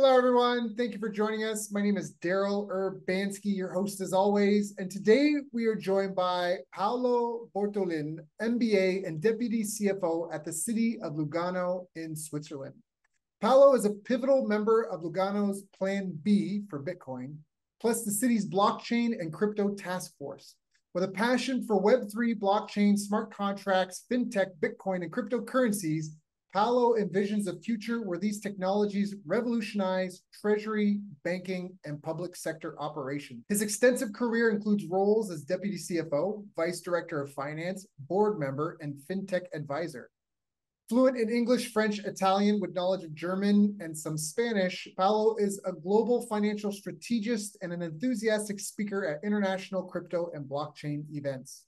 Hello, everyone. Thank you for joining us. My name is Daryl Urbanski, your host as always. And today we are joined by Paolo Bortolin, MBA and Deputy CFO at the City of Lugano in Switzerland. Paolo is a pivotal member of Lugano's Plan B for Bitcoin, plus the city's blockchain and crypto task force. With a passion for Web3, blockchain, smart contracts, fintech, Bitcoin, and cryptocurrencies, Paolo envisions a future where these technologies revolutionize treasury, banking, and public sector operations. His extensive career includes roles as deputy CFO, vice director of finance, board member, and fintech advisor. Fluent in English, French, Italian, with knowledge of German and some Spanish, Paolo is a global financial strategist and an enthusiastic speaker at international crypto and blockchain events.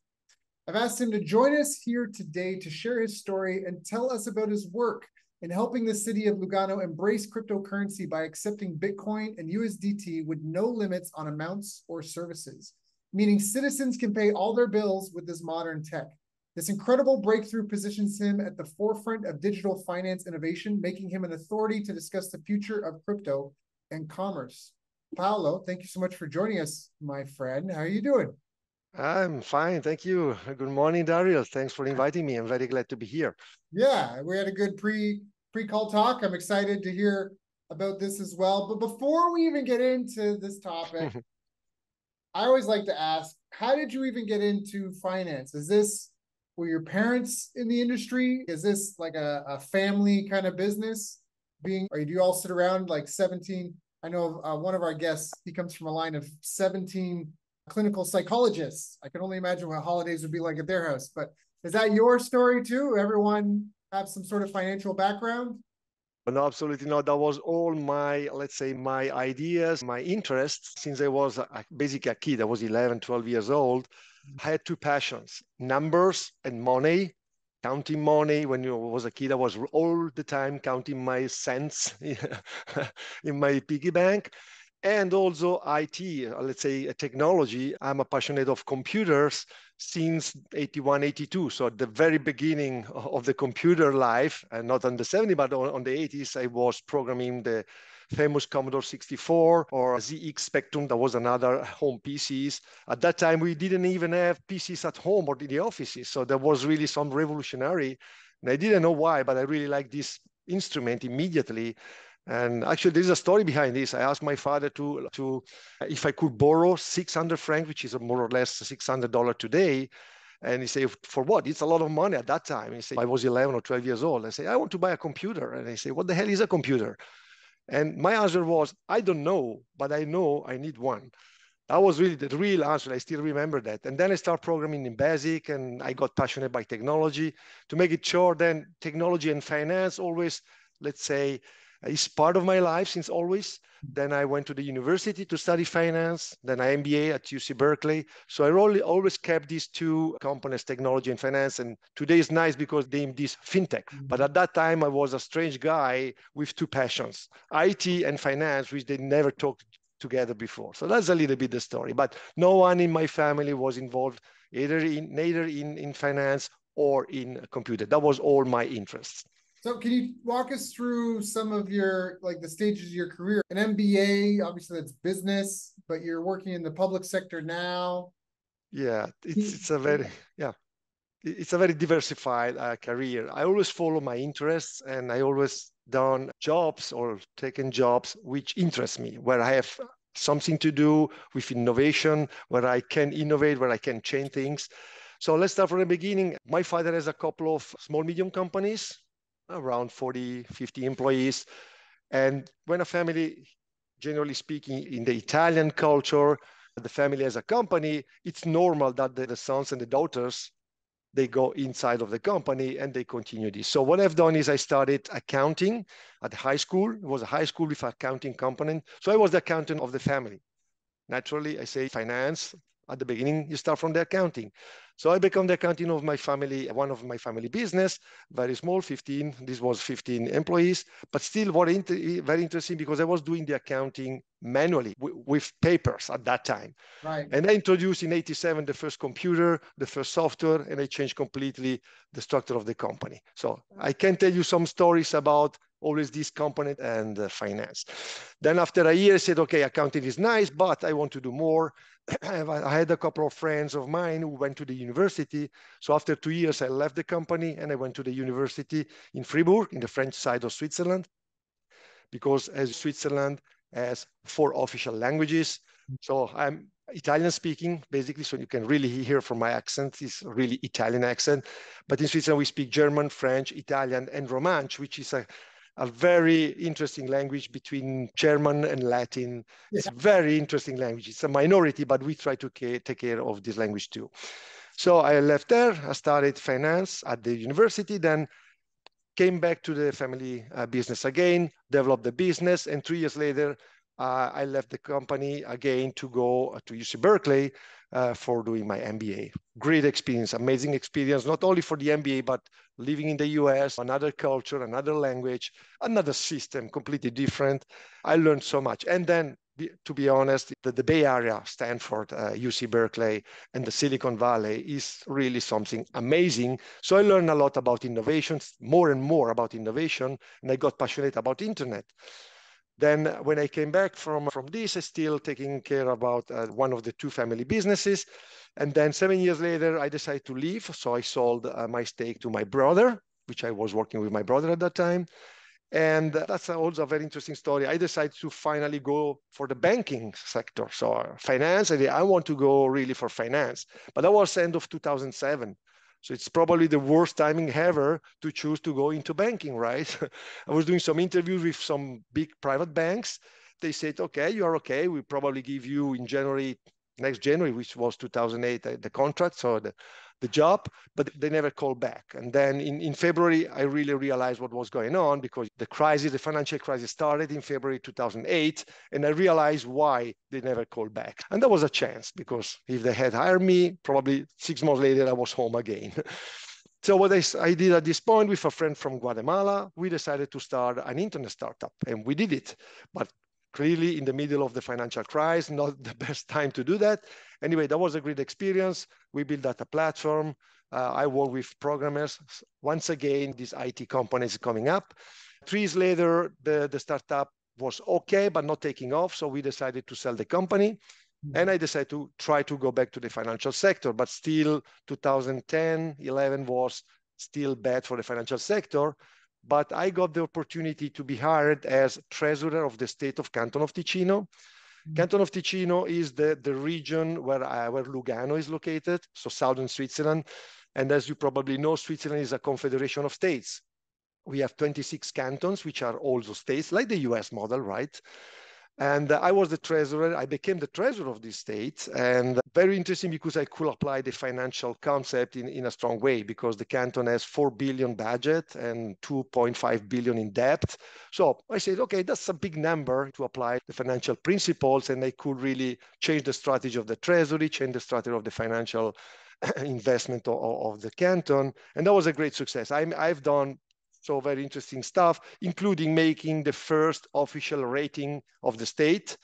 I've asked him to join us here today to share his story and tell us about his work in helping the city of Lugano embrace cryptocurrency by accepting Bitcoin and USDT with no limits on amounts or services, meaning citizens can pay all their bills with this modern tech. This incredible breakthrough positions him at the forefront of digital finance innovation, making him an authority to discuss the future of crypto and commerce. Paolo, thank you so much for joining us, my friend. How are you doing? I'm fine, thank you. Good morning, Daryl. Thanks for inviting me. I'm very glad to be here. Yeah, we had a good pre pre call talk. I'm excited to hear about this as well. But before we even get into this topic, I always like to ask, how did you even get into finance? Is this were your parents in the industry? Is this like a, a family kind of business? Being, or do you all sit around like 17? I know uh, one of our guests, he comes from a line of 17 clinical psychologists. I can only imagine what holidays would be like at their house. But is that your story too? Everyone have some sort of financial background? No, absolutely not. That was all my, let's say, my ideas, my interests since I was a, basically a kid. I was 11, 12 years old. I had two passions numbers and money. Counting money when I was a kid, I was all the time counting my cents in my piggy bank and also IT, uh, let's say technology. I'm a passionate of computers since 81, 82. So at the very beginning of the computer life, and not on the 70s, but on, on the 80s, I was programming the famous Commodore 64 or ZX Spectrum. That was another home PCs. At that time, we didn't even have PCs at home or in the offices. So there was really some revolutionary. And I didn't know why, but I really liked this instrument immediately. And actually, there's a story behind this. I asked my father to, to if I could borrow 600 francs, which is more or less $600 today. And he said, for what? It's a lot of money at that time. He said, I was 11 or 12 years old. I say, I want to buy a computer. And I say, what the hell is a computer? And my answer was, I don't know, but I know I need one. That was really the real answer. I still remember that. And then I started programming in BASIC and I got passionate by technology. To make it short, then technology and finance always, let's say, is part of my life since always. Then I went to the university to study finance. Then I MBA at UC Berkeley. So I really always kept these two components, technology and finance. And today is nice because they this fintech. Mm-hmm. But at that time, I was a strange guy with two passions, IT and finance, which they never talked together before. So that's a little bit the story. But no one in my family was involved either in neither in, in finance or in computer. That was all my interests. So can you walk us through some of your like the stages of your career? An MBA, obviously that's business, but you're working in the public sector now. Yeah, it's it's a very yeah, it's a very diversified uh, career. I always follow my interests, and I always done jobs or taken jobs which interest me, where I have something to do with innovation, where I can innovate, where I can change things. So let's start from the beginning. My father has a couple of small medium companies around 40, 50 employees. And when a family, generally speaking, in the Italian culture, the family as a company, it's normal that the, the sons and the daughters they go inside of the company and they continue this. So what I've done is I started accounting at high school. It was a high school with accounting component. So I was the accountant of the family. Naturally, I say finance, at the beginning, you start from the accounting. So I become the accounting of my family, one of my family business, very small, 15, this was 15 employees, but still very, inter very interesting because I was doing the accounting manually with papers at that time. Right. And I introduced in 87 the first computer, the first software, and I changed completely the structure of the company. So I can tell you some stories about always this component and uh, finance. Then after a year, I said, okay, accounting is nice, but I want to do more. I had a couple of friends of mine who went to the university. So after two years, I left the company and I went to the university in Fribourg, in the French side of Switzerland, because as Switzerland has four official languages. So I'm Italian speaking, basically, so you can really hear from my accent, it's really Italian accent. But in Switzerland, we speak German, French, Italian, and Romansh, which is a a very interesting language between German and Latin. Yeah. It's a very interesting language. It's a minority, but we try to take care of this language too. So I left there. I started finance at the university, then came back to the family uh, business again, developed the business, and three years later, uh, I left the company again to go to UC Berkeley uh, for doing my MBA. Great experience, amazing experience, not only for the MBA, but living in the US, another culture, another language, another system, completely different. I learned so much. And then, to be honest, the, the Bay Area, Stanford, uh, UC Berkeley, and the Silicon Valley is really something amazing. So I learned a lot about innovations, more and more about innovation, and I got passionate about internet. Then when I came back from, from this, I still taking care about uh, one of the two family businesses. And then seven years later, I decided to leave. So I sold uh, my stake to my brother, which I was working with my brother at that time. And that's also a very interesting story. I decided to finally go for the banking sector. So uh, finance, I want to go really for finance. But that was end of 2007. So it's probably the worst timing ever to choose to go into banking, right? I was doing some interviews with some big private banks. They said, okay, you are okay. We probably give you in January, next January, which was 2008, uh, the contract. So the, the job, but they never called back. And then in, in February, I really realized what was going on because the crisis, the financial crisis started in February 2008. And I realized why they never called back. And that was a chance because if they had hired me, probably six months later, I was home again. So what I, I, did at this point with a friend from Guatemala, we decided to start an internet startup and we did it. But clearly in the middle of the financial crisis, not the best time to do that. Anyway, that was a great experience. We built that a platform. Uh, I work with programmers. Once again, this IT company is coming up. Three years later, the, the startup was okay, but not taking off. So we decided to sell the company. Mm-hmm. And I decided to try to go back to the financial sector, but still 2010, 11 was still bad for the financial sector but I got the opportunity to be hired as treasurer of the state of Canton of Ticino. Canton of Ticino is the, the region where, uh, where Lugano is located, so southern Switzerland. And as you probably know, Switzerland is a confederation of states. We have 26 cantons, which are also states, like the US model, right? And uh, I was the treasurer. I became the treasurer of this state. And uh, very interesting because I could apply the financial concept in, in a strong way because the canton has 4 billion budget and 2.5 billion in debt. So I said, okay, that's a big number to apply the financial principles. And I could really change the strategy of the treasury, change the strategy of the financial investment of, of, the canton. And that was a great success. i I've done so very interesting stuff, including making the first official rating of the state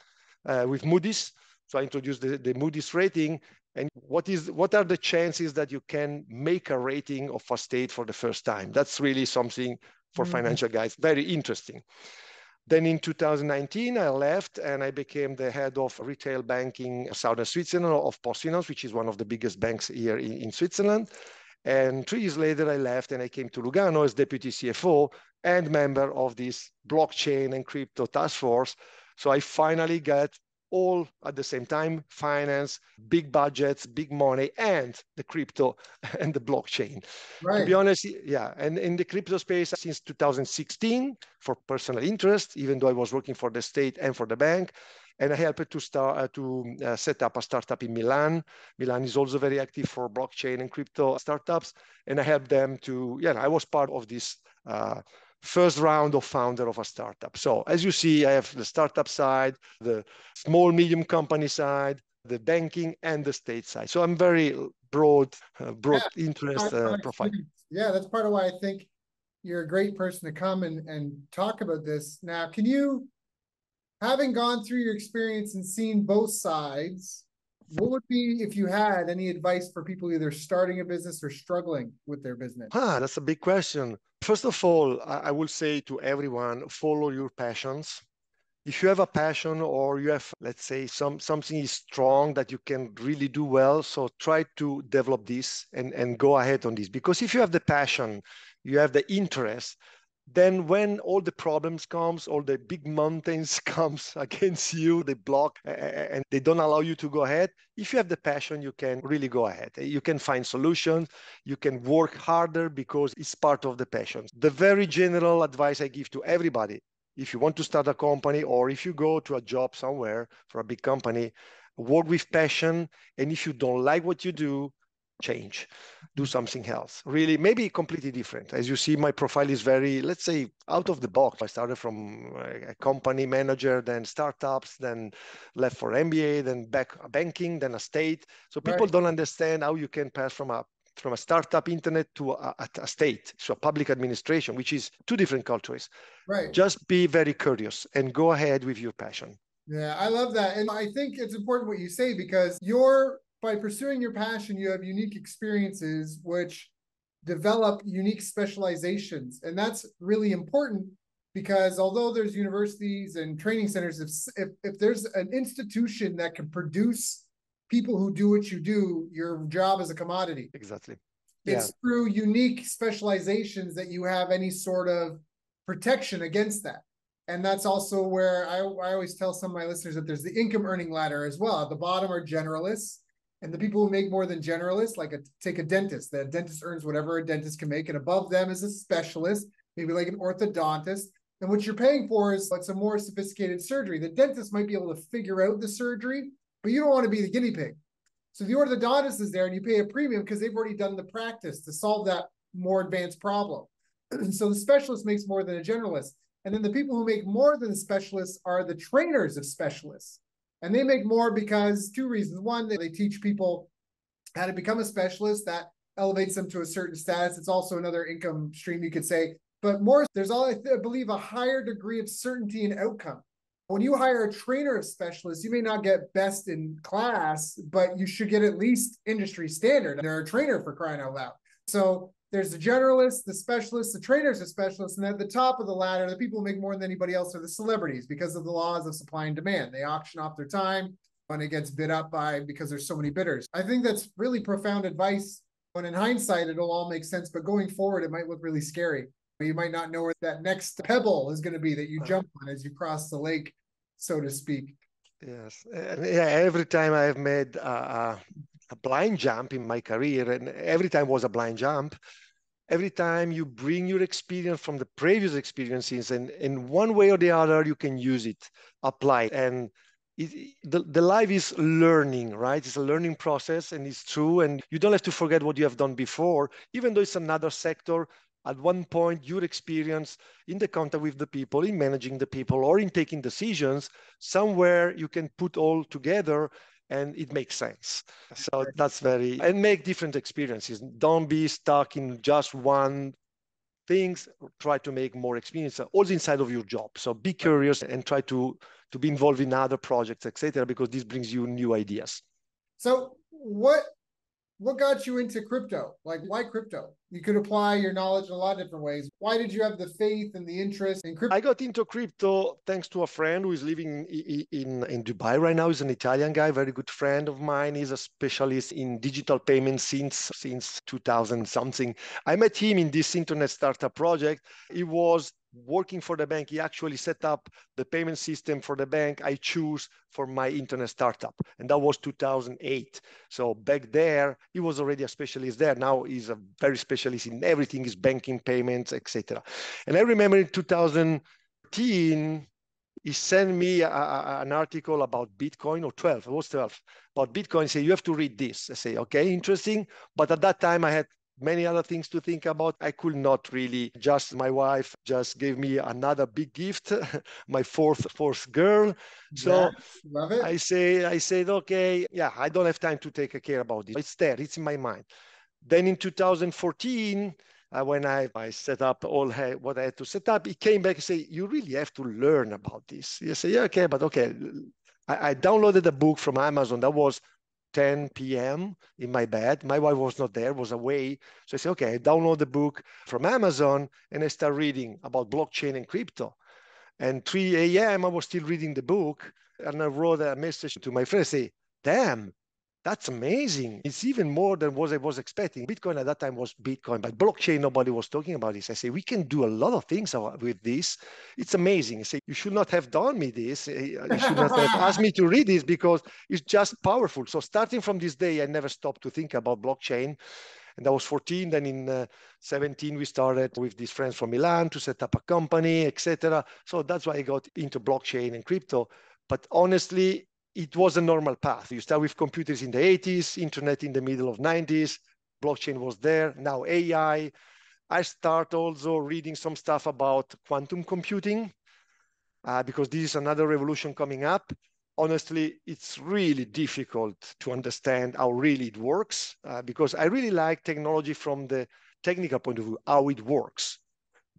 uh, with Moody's. So I introduced the, the Moody's rating and what is what are the chances that you can make a rating of a state for the first time? That's really something for mm -hmm. financial guys, very interesting. Then in 2019, I left and I became the head of retail banking Southern Switzerland of PostFinance, which is one of the biggest banks here in, in Switzerland. And three years later, I left and I came to Lugano as deputy CFO and member of this blockchain and crypto task force. So I finally got all at the same time finance, big budgets, big money, and the crypto and the blockchain. Right. To be honest, yeah. And in the crypto space since 2016 for personal interest, even though I was working for the state and for the bank and I helped to start uh, to uh, set up a startup in Milan. Milan is also very active for blockchain and crypto startups, and I helped them to. Yeah, I was part of this uh, first round of founder of a startup. So as you see, I have the startup side, the small medium company side, the banking, and the state side. So I'm very broad, uh, broad yeah, interest uh, profile. Yeah, that's part of why I think you're a great person to come and, and talk about this. Now, can you having gone through your experience and seen both sides, what would be if you had any advice for people either starting a business or struggling with their business? Ah, that's a big question. First of all, I will say to everyone, follow your passions. If you have a passion or you have, let's say, some something is strong that you can really do well, so try to develop this and, and go ahead on this. Because if you have the passion, you have the interest, then when all the problems comes all the big mountains comes against you they block and they don't allow you to go ahead if you have the passion you can really go ahead. You can find solutions. You can work harder because it's part of the passion. The very general advice i give to everybody if you want to start a company or if you go to a job somewhere for a big company work with passion. And if you don't like what you do change do something else. Really maybe completely different. As you see my profile is very let's say out of the box. I started from a company manager then startups then left for mba then back banking then a state. So people right. don't understand how you can pass from a from a startup internet to a, a, state so a public administration which is two different cultures. Right. Just be very curious and go ahead with your passion. Yeah i love that. And i think it's important what you say because your by pursuing your passion, you have unique experiences which develop unique specializations. And that's really important because although there's universities and training centers, if, if, if there's an institution that can produce people who do what you do, your job is a commodity. Exactly. It's yeah. through unique specializations that you have any sort of protection against that. And that's also where I, I always tell some of my listeners that there's the income earning ladder as well. At the bottom are generalists, and the people who make more than generalists, like a, take a dentist, the dentist earns whatever a dentist can make, and above them is a specialist, maybe like an orthodontist. And what you're paying for is it's a more sophisticated surgery. The dentist might be able to figure out the surgery, but you don't want to be the guinea pig. So the orthodontist is there and you pay a premium because they've already done the practice to solve that more advanced problem. so the specialist makes more than a generalist. And then the people who make more than specialists are the trainers of specialists. And they make more because two reasons. One, they teach people how to become a specialist that elevates them to a certain status. It's also another income stream, you could say. But more, there's all, I, th- I believe, a higher degree of certainty and outcome. When you hire a trainer of specialists, you may not get best in class, but you should get at least industry standard. They're a trainer for crying out loud. So there's the generalists, the specialists, the trainers of specialists, and at the top of the ladder, the people who make more than anybody else are the celebrities because of the laws of supply and demand. They auction off their time when it gets bid up by because there's so many bidders. I think that's really profound advice. When in hindsight, it'll all make sense, but going forward, it might look really scary. You might not know where that next pebble is going to be that you jump on as you cross the lake, so to speak. Yes, and yeah. Every time I've made uh, a blind jump in my career, and every time was a blind jump. Every time you bring your experience from the previous experiences, and in one way or the other, you can use it, apply. And it, the, the life is learning, right? It's a learning process, and it's true. And you don't have to forget what you have done before, even though it's another sector. At one point, your experience in the contact with the people, in managing the people, or in taking decisions, somewhere you can put all together and it makes sense. So that's very and make different experiences. Don't be stuck in just one things. Try to make more experience also inside of your job. So be curious and try to to be involved in other projects, etc. Because this brings you new ideas. So what what got you into crypto? Like, why crypto? You could apply your knowledge in a lot of different ways. Why did you have the faith and the interest in crypto? I got into crypto thanks to a friend who is living in, in, in Dubai right now. He's an Italian guy, very good friend of mine. He's a specialist in digital payments since since 2000 something. I met him in this internet startup project. He was working for the bank, he actually set up the payment system for the bank I choose for my internet startup. And that was 2008. So back there, he was already a specialist there. Now he's a very specialist in everything, is banking, payments, etc. And I remember in 2013, he sent me a, a, an article about Bitcoin or 12, it was 12, about Bitcoin. Say, you have to read this. I say, okay, interesting. But at that time, I had many other things to think about. I could not really just my wife just gave me another big gift, my fourth fourth girl. So I say I said, okay, yeah, I don't have time to take care about this. It's there, it's in my mind. Then in 2014, uh, when I, I set up all what I had to set up, he came back and say, you really have to learn about this. You say, yeah, okay, but okay. I, I downloaded a book from Amazon that was 10 p.m. in my bed. My wife was not there, was away. So I said, okay, I download the book from Amazon and I start reading about blockchain and crypto. And 3 a.m., I was still reading the book and I wrote a message to my friend, say, damn, that's amazing. It's even more than what I was expecting. Bitcoin at that time was Bitcoin, but blockchain, nobody was talking about this. I say, we can do a lot of things with this. It's amazing. I say, you should not have done me this. You should not have asked me to read this because it's just powerful. So starting from this day, I never stopped to think about blockchain. And I was 14. Then in uh, 17, we started with these friends from Milan to set up a company, etc. So that's why I got into blockchain and crypto. But honestly, it was a normal path. You start with computers in the 80s, internet in the middle of 90s, blockchain was there, now AI. I start also reading some stuff about quantum computing uh, because this is another revolution coming up. Honestly, it's really difficult to understand how really it works uh, because I really like technology from the technical point of view, how it works.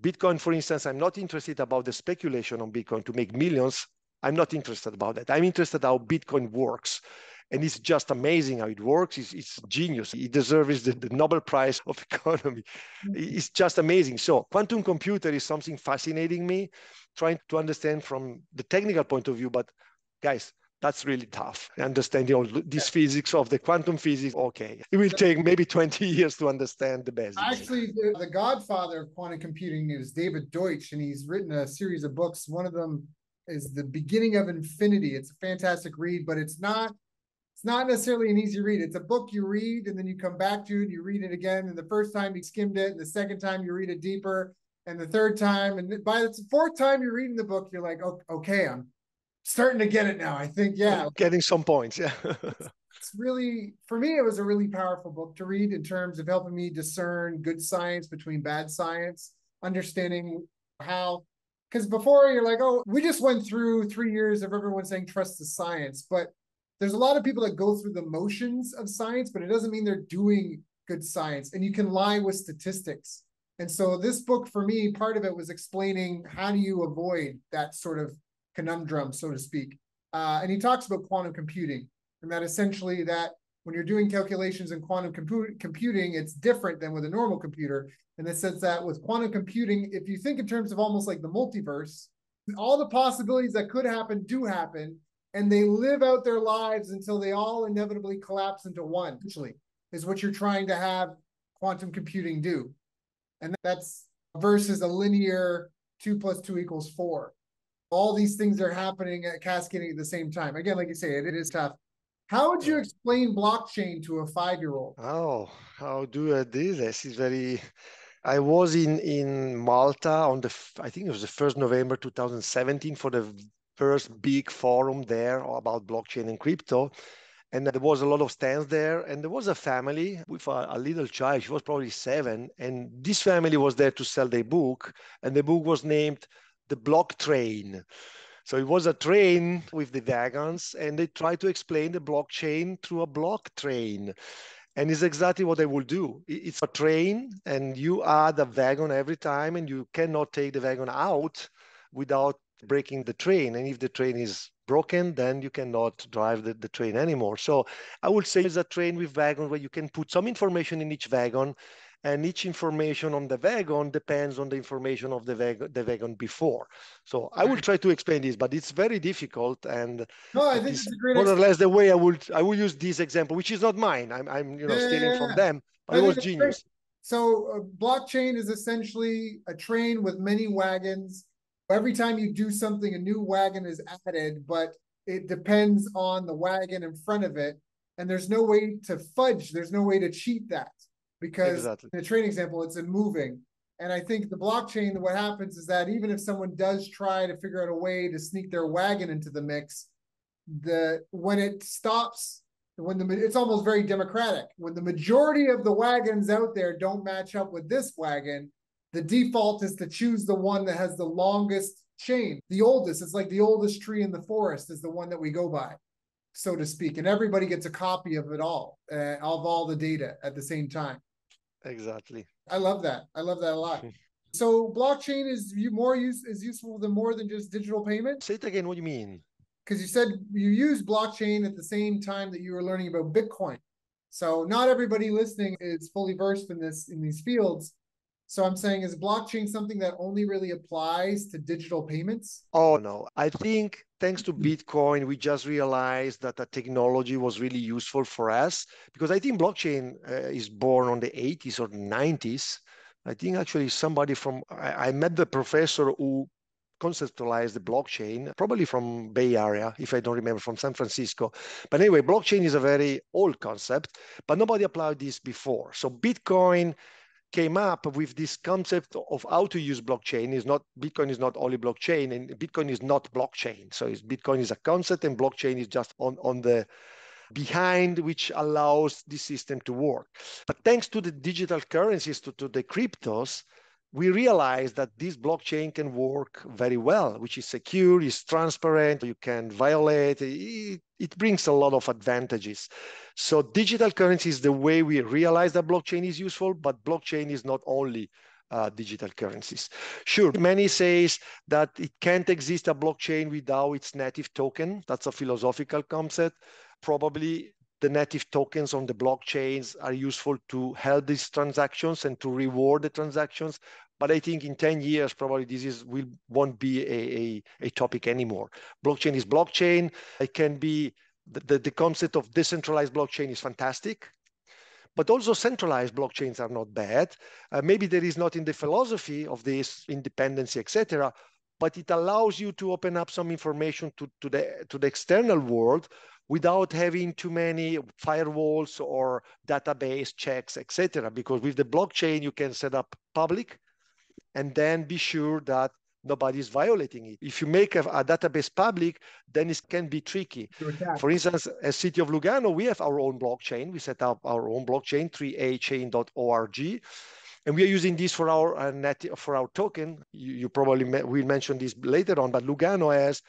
Bitcoin, for instance, I'm not interested about the speculation on Bitcoin to make millions. I'm not interested about that. I'm interested how Bitcoin works. And it's just amazing how it works. It's, it's genius. It deserves the, the, Nobel Prize of economy. Mm-hmm. It's just amazing. So quantum computer is something fascinating me, trying to understand from the technical point of view. But guys, that's really tough. Understanding all this physics of the quantum physics. Okay, it will take maybe 20 years to understand the basics. Actually, the, the godfather of quantum computing is David Deutsch, and he's written a series of books. One of them is the beginning of infinity. It's a fantastic read, but it's not it's not necessarily an easy read. It's a book you read and then you come back to it, and you read it again, and the first time you skimmed it, and the second time you read it deeper, and the third time, and by the fourth time you're reading the book, you're like, oh, okay, I'm starting to get it now. I think, yeah, getting some points, yeah. it's, it's really for me, it was a really powerful book to read in terms of helping me discern good science between bad science, understanding how because before you're like, oh, we just went through three years of everyone saying trust the science. But there's a lot of people that go through the motions of science, but it doesn't mean they're doing good science. And you can lie with statistics. And so this book for me, part of it was explaining how do you avoid that sort of conundrum, so to speak. Uh, and he talks about quantum computing and that essentially that when you're doing calculations in quantum compu- computing, it's different than with a normal computer in the sense that with quantum computing, if you think in terms of almost like the multiverse, all the possibilities that could happen do happen, and they live out their lives until they all inevitably collapse into one, actually, is what you're trying to have quantum computing do. And that's versus a linear two plus two equals four. All these things are happening at cascading at the same time. Again, like you say, it, it is tough. How would you explain blockchain to a five year old? Oh, how do I do this? It's very I was in in Malta on the I think it was the first November 2017 for the first big forum there about blockchain and crypto. And there was a lot of stands there, and there was a family with a, a, little child. She was probably seven, and this family was there to sell their book, and the book was named "The Block Train." So it was a train with the wagons, and they tried to explain the blockchain through a block train and it's exactly what they will do. It's a train, and you add a wagon every time, and you cannot take the wagon out without breaking the train. And if the train is broken, then you cannot drive the, the train anymore. So I would say it's a train with wagon where you can put some information in each wagon and each information on the wagon depends on the information of the wagon, the wagon before. So I will try to explain this, but it's very difficult. And no, I think it's great more or less the way I would I will use this example, which is not mine. I'm I'm you know yeah, stealing yeah, from them, but I it was genius. So uh, blockchain is essentially a train with many wagons. Every time you do something, a new wagon is added, but it depends on the wagon in front of it. And there's no way to fudge. There's no way to cheat that because exactly. in the train example, it's in moving. And I think the blockchain, what happens is that even if someone does try to figure out a way to sneak their wagon into the mix, the when it stops, when the it's almost very democratic. When the majority of the wagons out there don't match up with this wagon, the default is to choose the one that has the longest chain, the oldest. It's like the oldest tree in the forest is the one that we go by so to speak, and everybody gets a copy of it all, uh, of all the data at the same time. Exactly. I love that. I love that a lot. so blockchain is more use is useful than more than just digital payment. Say it again. What do you mean? because you said you use blockchain at the same time that you were learning about Bitcoin. So not everybody listening is fully versed in this in these fields. So I'm saying, is blockchain something that only really applies to digital payments? Oh, no. I think thanks to Bitcoin, we just realized that the technology was really useful for us because I think blockchain uh, is born on the 80s or 90s. I think actually somebody from, I, I met the professor who conceptualized the blockchain, probably from Bay Area, if I don't remember, from San Francisco. But anyway, blockchain is a very old concept, but nobody applied this before. So Bitcoin came up with this concept of how to use blockchain is not bitcoin is not only blockchain and bitcoin is not blockchain. So bitcoin is a concept and blockchain is just on on the behind which allows the system to work. But thanks to the digital currencies to, to the cryptos we realize that this blockchain can work very well, which is secure, is transparent, you can violate, it, it, brings a lot of advantages. So digital currency is the way we realize that blockchain is useful, but blockchain is not only uh, digital currencies. Sure, many says that it can't exist a blockchain without its native token. That's a philosophical concept. Probably the native tokens on the blockchains are useful to help these transactions and to reward the transactions. But I think in 10 years, probably this is will won't be a, a, a topic anymore. Blockchain is blockchain. It can be the, the, the concept of decentralized blockchain is fantastic but also centralized blockchains are not bad. Uh, maybe there is not in the philosophy of this independency, etc., but it allows you to open up some information to, to, the, to the external world without having too many firewalls or database checks, etc. Because with the blockchain, you can set up public and then be sure that nobody is violating it. If you make a, a, database public, then it can be tricky. For instance, as City of Lugano, we have our own blockchain. We set up our own blockchain, 3achain.org. And we are using this for our uh, net, for our token. You, you probably will mention this later on, but Lugano has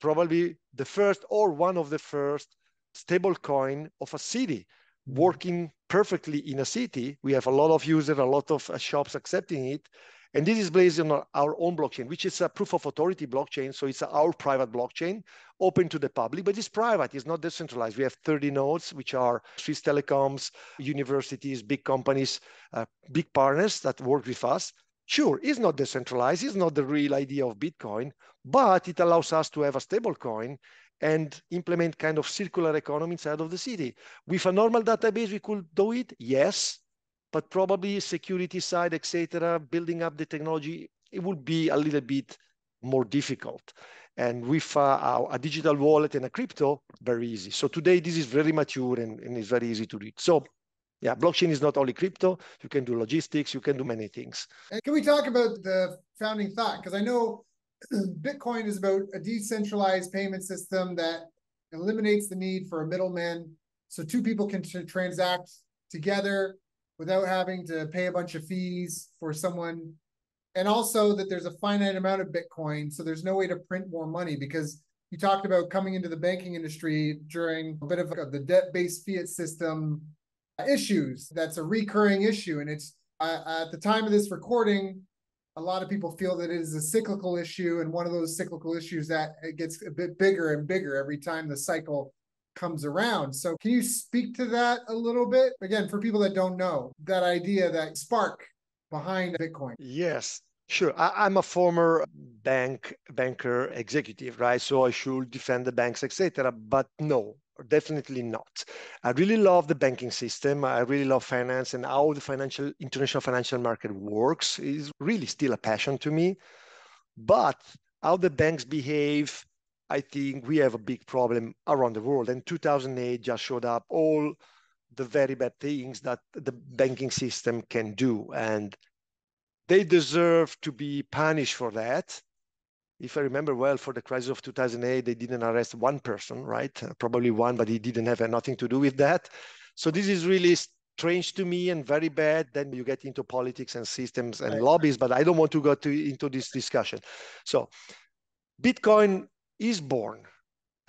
probably the first or one of the first stable coin of a city working perfectly in a city. We have a lot of users, a lot of uh, shops accepting it. And this is based on our own blockchain, which is a proof of authority blockchain. So it's our private blockchain, open to the public, but it's private, it's not decentralized. We have 30 nodes, which are Swiss telecoms, universities, big companies, uh, big partners that work with us. Sure, it's not decentralized, it's not the real idea of Bitcoin, but it allows us to have a stable coin and implement kind of circular economy inside of the city. With a normal database, we could do it, yes, but probably security side, etc., building up the technology, it would be a little bit more difficult. And with uh, a digital wallet and a crypto, very easy. So today, this is very mature and, and it's very easy to read. So yeah, blockchain is not only crypto. You can do logistics. You can do many things. Can we talk about the founding thought? Because I know Bitcoin is about a decentralized payment system that eliminates the need for a middleman, so two people can transact together without having to pay a bunch of fees for someone. And also that there's a finite amount of Bitcoin, so there's no way to print more money because you talked about coming into the banking industry during a bit of the debt-based fiat system issues. That's a recurring issue. And it's uh, at the time of this recording, a lot of people feel that it is a cyclical issue and one of those cyclical issues that it gets a bit bigger and bigger every time the cycle comes around. So can you speak to that a little bit? Again, for people that don't know, that idea, that spark behind Bitcoin. Yes. Sure. I, am a former bank banker executive, right? So I should defend the banks, etc. But no, definitely not. I really love the banking system. I really love finance and how the financial international financial market works is really still a passion to me. But how the banks behave, I think we have a big problem around the world. And 2008 just showed up all the very bad things that the banking system can do. And they deserve to be punished for that if I remember well, for the crisis of 2008, they didn't arrest one person, right? Uh, probably one, but he didn't have nothing to do with that. So this is really strange to me and very bad. Then you get into politics and systems and right. lobbies, but I don't want to go to, into this discussion. So Bitcoin is born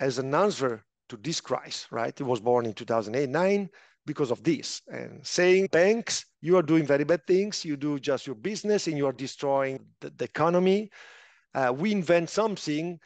as an answer to this crisis, right? It was born in 2008, nine because of this and saying banks you are doing very bad things you do just your business and you are destroying the, the economy uh, we invent something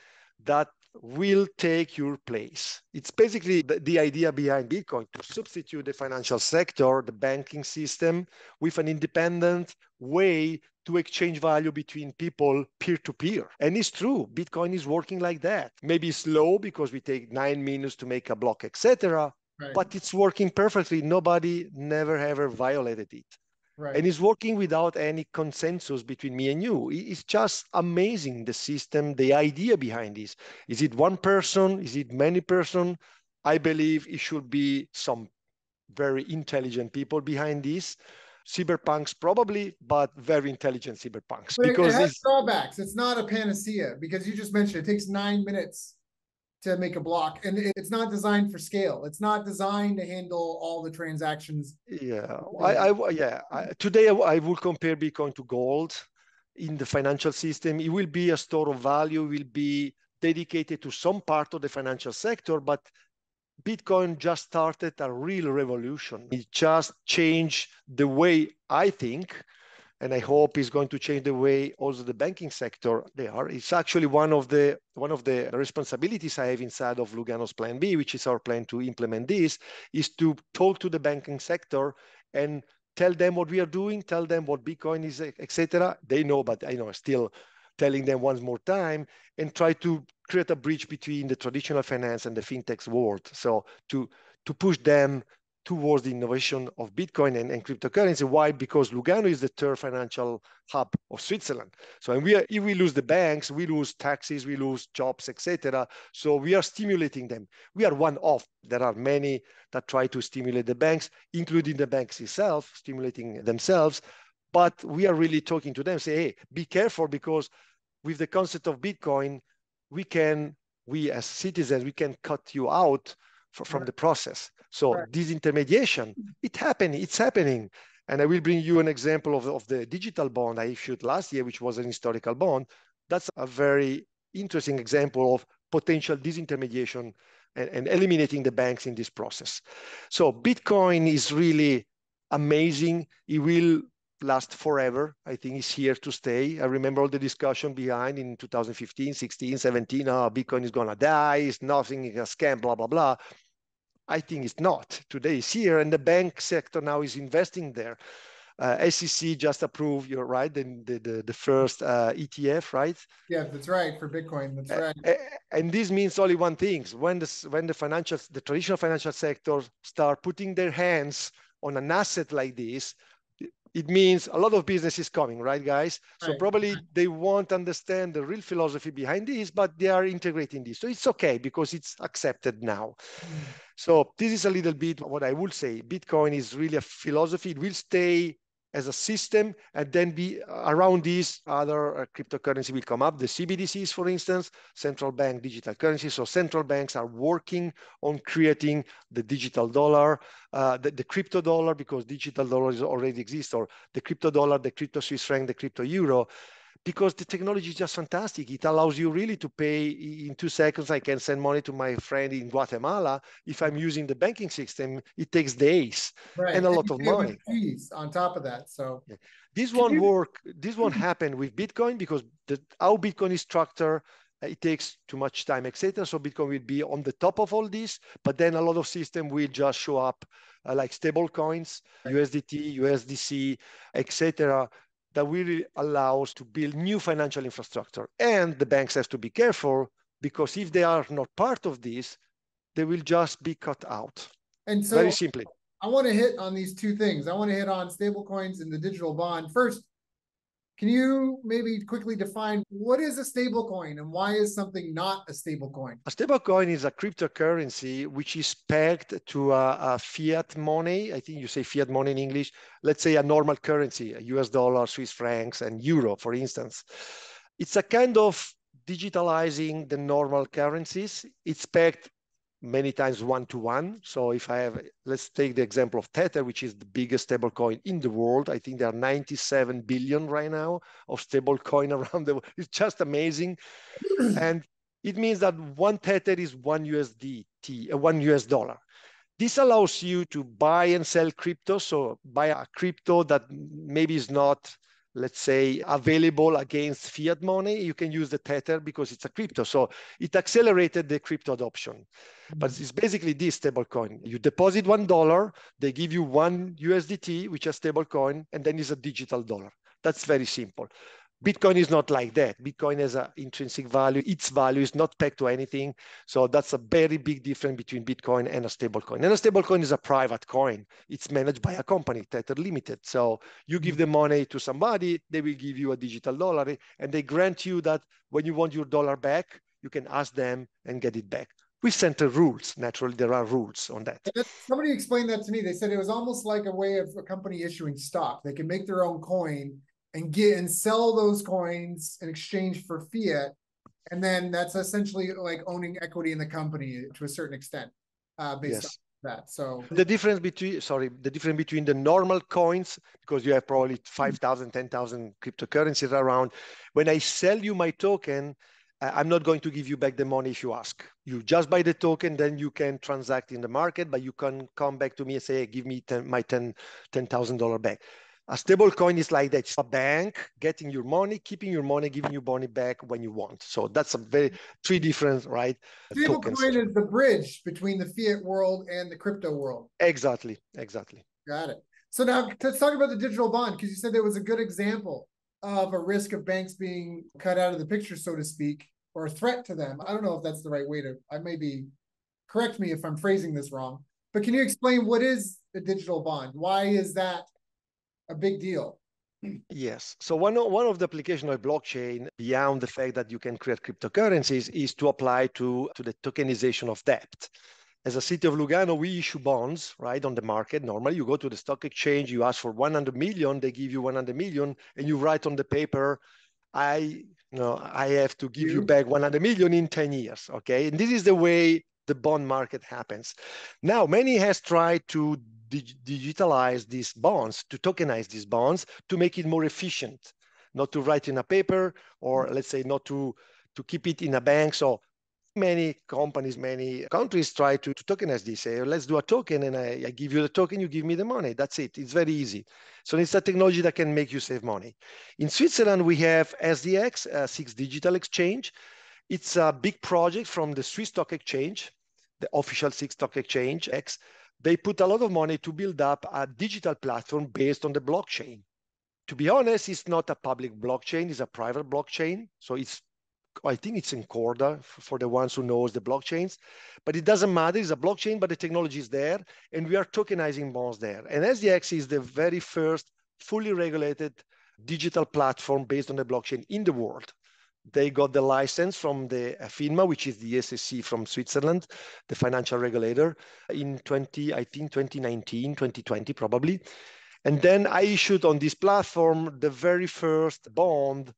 that will take your place. It's basically the, the, idea behind Bitcoin to substitute the financial sector, the banking system, with an independent way to exchange value between people peer to peer. And it's true, Bitcoin is working like that. Maybe slow because we take nine minutes to make a block, etc. Right. But it's working perfectly. Nobody never ever violated it. Right. And it's working without any consensus between me and you. It's just amazing the system, the idea behind this. Is it one person? Is it many person? I believe it should be some very intelligent people behind this. Cyberpunks probably, but very intelligent cyberpunks. But because it has it's, drawbacks. It's not a panacea because you just mentioned it takes nine minutes to make a block. And it's not designed for scale. It's not designed to handle all the transactions. Yeah. I, I yeah. I, today I, I will compare bitcoin to gold in the financial system. It will be a store of value. Will be dedicated to some part of the financial sector but bitcoin just started a real revolution it just changed the way i think and I hope is going to change the way also the banking sector they are. It's actually one of the one of the responsibilities I have inside of Lugano's Plan B, which is our plan to implement this, is to talk to the banking sector and tell them what we are doing, tell them what Bitcoin is, etc. They know, but I know still telling them once more time and try to create a bridge between the traditional finance and the fintech world. So to to push them towards the innovation of Bitcoin and, and, cryptocurrency. Why? Because Lugano is the third financial hub of Switzerland. So and we are, if we lose the banks, we lose taxes, we lose jobs, etc. So we are stimulating them. We are one of. There are many that try to stimulate the banks, including the banks itself, stimulating themselves. But we are really talking to them, say, hey, be careful because with the concept of Bitcoin, we can, we as citizens, we can cut you out for, from the process. So right. disintermediation, it happening, it's happening. And I will bring you an example of, of the digital bond I issued last year, which was an historical bond. That's a very interesting example of potential disintermediation and, and eliminating the banks in this process. So Bitcoin is really amazing. It will last forever. I think it's here to stay. I remember all the discussion behind in 2015, 16, 17, oh, Bitcoin is gonna die, it's nothing, it's a scam, blah, blah, blah. I think it's not. Today is here, and the bank sector now is investing there. Uh, SEC just approved, you're right, the, the, the first uh, ETF, right? Yeah, that's right, for Bitcoin, that's right. Uh, and this means only one thing. When, the, when the financial, the traditional financial sector start putting their hands on an asset like this, it means a lot of business is coming, right, guys? So right. probably they won't understand the real philosophy behind this, but they are integrating this. So it's okay because it's accepted now. Mm. So this is a little bit what I would say. Bitcoin is really a philosophy. It will stay as a system and then be around these other uh, cryptocurrency will come up. The cbdc's for instance central bank digital currency. So central banks are working on creating the digital dollar uh, the, the, crypto dollar because digital dollars already exist or the crypto dollar the crypto swiss franc the crypto euro because the technology is just fantastic. It allows you really to pay in two seconds. I can send money to my friend in Guatemala. If I'm using the banking system, it takes days right. and a lot of money. Fees on top of that. So yeah. this one you... work. This one happened with Bitcoin because the, how Bitcoin is structured. It takes too much time, etc. So Bitcoin will be on the top of all this, but then a lot of system will just show up uh, like stable coins, USDT, USDC, etc that will allow us to build new financial infrastructure. And the banks have to be careful because if they are not part of this, they will just be cut out. And so very simply. I want to hit on these two things. I want to hit on stablecoins and the digital bond. First, can you maybe quickly define what is a stablecoin and why is something not a stablecoin? A stablecoin is a cryptocurrency which is pegged to a, a, fiat money. I think you say fiat money in English. Let's say a normal currency, a US dollar, Swiss francs, and euro, for instance. It's a kind of digitalizing the normal currencies. It's pegged many times one to one. So if I have, let's take the example of Tether, which is the biggest stablecoin in the world. I think there are 97 billion right now of stablecoin around the world. It's just amazing. and it means that one Tether is one USDT, uh, one US dollar. This allows you to buy and sell crypto. So buy a crypto that maybe is not let's say, available against fiat money, you can use the Tether because it's a crypto. So it accelerated the crypto adoption. Mm-hmm. But it's basically this stablecoin. You deposit one dollar, they give you one USDT, which is a stablecoin, and then it's a digital dollar. That's very simple. Bitcoin is not like that. Bitcoin has an intrinsic value. Its value is not pegged to anything. So that's a very big difference between Bitcoin and a stable coin. And a stable coin is a private coin. It's managed by a company, Tether Limited. So you give mm-hmm. the money to somebody, they will give you a digital dollar, and they grant you that when you want your dollar back, you can ask them and get it back. We sent the rules. Naturally, there are rules on that. Somebody explained that to me. They said it was almost like a way of a company issuing stock. They can make their own coin and get and sell those coins in exchange for fiat. And then that's essentially like owning equity in the company to a certain extent uh, based yes. on that. So the difference between sorry the difference between the normal coins because you have probably 5000 10000 cryptocurrencies around. When i sell you my token i'm not going to give you back the money if you ask. You just buy the token then you can transact in the market but you can come back to me and say hey, give me 10, my 10 $10000 back a stable coin is like that. It's a bank getting your money, keeping your money, giving you money back when you want. So that's a very three different, right? Stable coin is the bridge between the fiat world and the crypto world. Exactly, exactly. Got it. So now let's talk about the digital bond because you said there was a good example of a risk of banks being cut out of the picture, so to speak, or a threat to them. I don't know if that's the right way to. I may be correct me if I'm phrasing this wrong. But can you explain what is a digital bond? Why is that a big deal. Yes. So one of, one of the application of blockchain beyond the fact that you can create cryptocurrencies is to apply to, to the tokenization of debt. As a city of Lugano, we issue bonds, right, on the market. Normally, you go to the stock exchange, you ask for 100 million, they give you 100 million, and you write on the paper, I, you know, I have to give you, you back 100 million in 10 years, okay? And this is the way the bond market happens. Now, many has tried to dig digitalize these bonds, to tokenize these bonds, to make it more efficient, not to write in a paper, or mm-hmm. let's say not to, to keep it in a bank. So many companies, many countries try to, to tokenize this. Say, let's do a token and I, I, give you the token, you give me the money. That's it. It's very easy. So it's a technology that can make you save money. In Switzerland, we have SDX, a SIX digital exchange. It's a big project from the Swiss Stock Exchange, the official SIX Stock Exchange X, they put a lot of money to build up a digital platform based on the blockchain. To be honest, it's not a public blockchain, it's a private blockchain. So it's, I think it's in Corda for the ones who knows the blockchains, but it doesn't matter, it's a blockchain, but the technology is there and we are tokenizing bonds there. And SDX is the very first fully regulated digital platform based on the blockchain in the world they got the license from the FINMA, which is the SEC from Switzerland, the financial regulator, in 20, I think 2019, 2020 probably. And then I issued on this platform the very first bond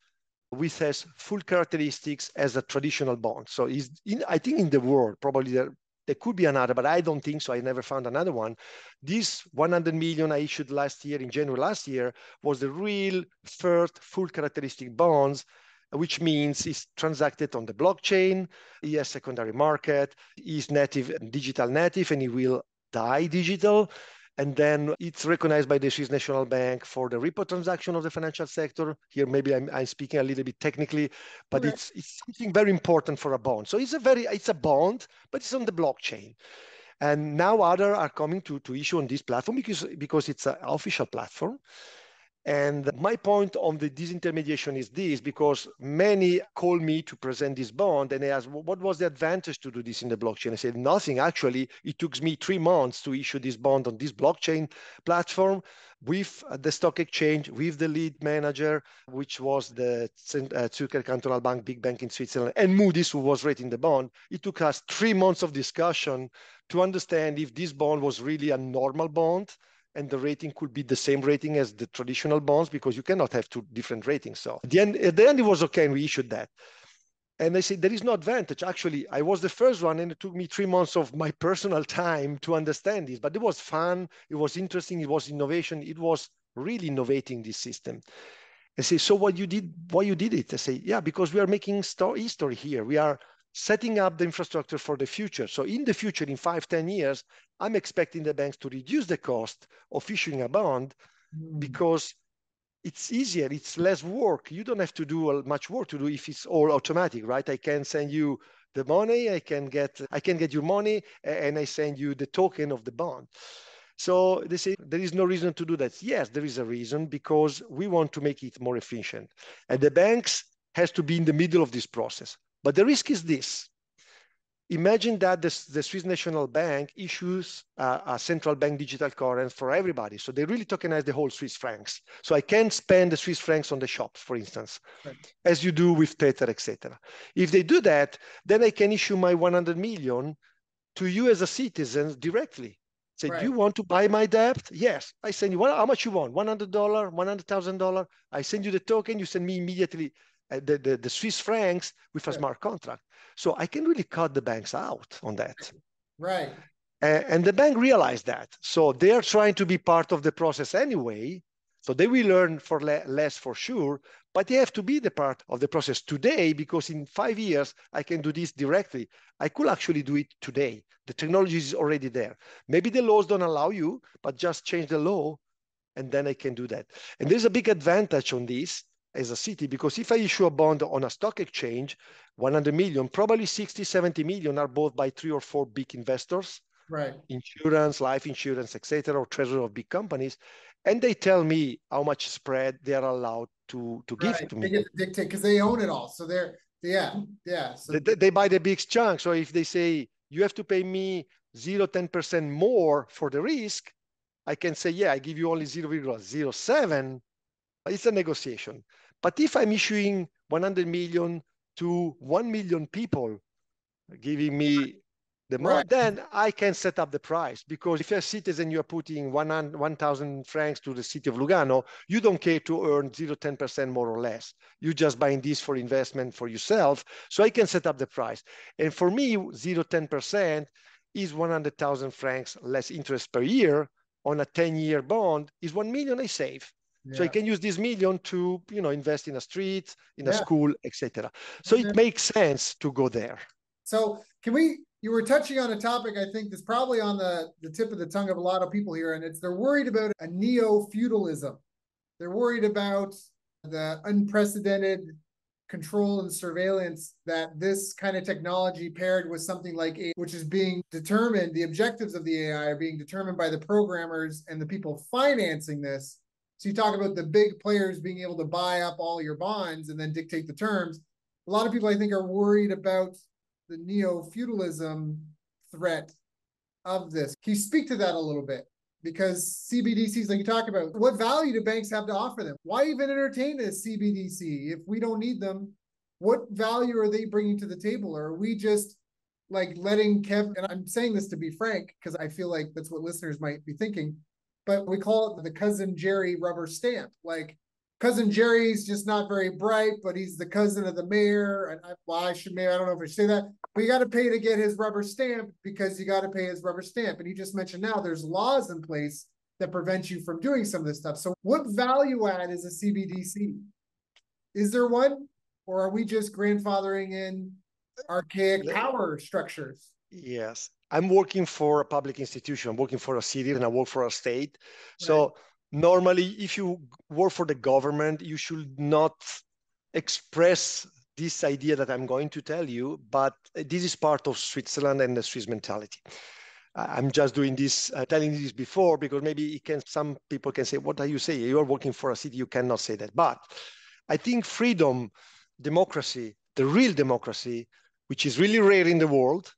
which has full characteristics as a traditional bond. So is I think in the world, probably there, there could be another, but I don't think so. I never found another one. This 100 million I issued last year in January last year was the real first full characteristic bonds which means it's transacted on the blockchain, he has secondary market, he's native, digital native, and he will die digital. And then it's recognized by the Swiss National Bank for the repo transaction of the financial sector. Here, maybe I'm, I'm speaking a little bit technically, but okay. it's, it's something very important for a bond. So it's a very, it's a bond, but it's on the blockchain. And now other are coming to, to issue on this platform because, because it's an official platform. And my point on the disintermediation is this, because many call me to present this bond and they ask, well, what was the advantage to do this in the blockchain? I said, nothing. Actually, it took me three months to issue this bond on this blockchain platform with the stock exchange, with the lead manager, which was the uh, Zürcher Kantonalbank, big bank in Switzerland, and Moody's, who was rating the bond. It took us three months of discussion to understand if this bond was really a normal bond and the rating could be the same rating as the traditional bonds because you cannot have two different ratings. So at the end, at the end it was okay, and we issued that. And they said there is no advantage. Actually, I was the first one, and it took me three months of my personal time to understand this. But it was fun. It was interesting. It was innovation. It was really innovating this system. I say, so what you did? Why you did it? I say, yeah, because we are making history here. We are setting up the infrastructure for the future. So in the future, in five, ten years, I'm expecting the banks to reduce the cost of issuing a bond mm. because it's easier it's less work. You don't have to do much work to do if it's all automatic right? I can send you the money i can get i can get your money and i send you the token of the bond. So they say there is no reason to do that. Yes there is a reason because we want to make it more efficient. And the banks has to be in the middle of this process but the risk is this Imagine that the, the Swiss National Bank issues a, a, central bank digital currency for everybody. So they really tokenize the whole Swiss francs. So I can spend the Swiss francs on the shops, for instance, right. as you do with Tether, etc. If they do that, then I can issue my 100 million to you as a citizen directly. Say, right. do you want to buy my debt? Yes. I send you, well, how much you want? $100, $100,000. I send you the token, you send me immediately Uh, the, the, the Swiss francs with a smart contract. So I can really cut the banks out on that. Right. And, and the bank realized that. So they are trying to be part of the process anyway. So they will learn for le less for sure, but they have to be the part of the process today because in five years I can do this directly. I could actually do it today. The technology is already there. Maybe the laws don't allow you, but just change the law and then I can do that. And there's a big advantage on this as a city because if I issue a bond on a stock exchange, 100 million, probably 60, 70 million are bought by three or four big investors, right? Insurance, life insurance, etc., or treasury of big companies, and they tell me how much spread they are allowed to to give to me. They dictate because they own it all, so they're yeah yeah. So they, they buy the big chunk. So if they say you have to pay me zero 10 percent more for the risk, I can say yeah, I give you only 0.07. It's a negotiation. But if I'm issuing 100 million to 1 million people giving me the money, right. then I can set up the price. Because if you're a citizen, you're putting 1,000 francs to the city of Lugano, you don't care to earn 0, 10% more or less. You're just buying this for investment for yourself. So I can set up the price. And for me, 0, 10% is 100,000 francs less interest per year on a 10 year bond is 1 million I save. Yeah. So I can use this million to, you know, invest in a street, in a school, etc. So it makes sense to go there. So can we? You were touching on a topic I think that's probably on the the tip of the tongue of a lot of people here, and it's they're worried about a neo feudalism. They're worried about the unprecedented control and surveillance that this kind of technology paired with something like AI, which is being determined, the objectives of the AI are being determined by the programmers and the people financing this so you talk about the big players being able to buy up all your bonds and then dictate the terms. A lot of people, I think, are worried about the neo feudalism threat of this. Can you speak to that a little bit? Because CBDCs, like you talk about, what value do banks have to offer them? Why even entertain a CBDC if we don't need them? What value are they bringing to the table? Or are we just like letting Kev, and I'm saying this to be frank, because I feel like that's what listeners might be thinking but we call it the cousin Jerry rubber stamp. Like cousin Jerry's just not very bright, but he's the cousin of the mayor. And I, well, I should maybe I don't know if I should say that, but you got to pay to get his rubber stamp because you got to pay his rubber stamp. And you just mentioned now there's laws in place that prevent you from doing some of this stuff. So what value add is a CBDC? Is there one, or are we just grandfathering in archaic power structures? Yes. I'm working for a public institution, I'm working for a city and I work for a state. Right. So normally if you work for the government, you should not express this idea that I'm going to tell you, but this is part of Switzerland and the Swiss mentality. I'm just doing this, uh, telling this before because maybe it can. Some people can say, "What are you saying? You are working for a city. You cannot say that." But I think freedom, democracy, the real democracy, which is really rare in the world,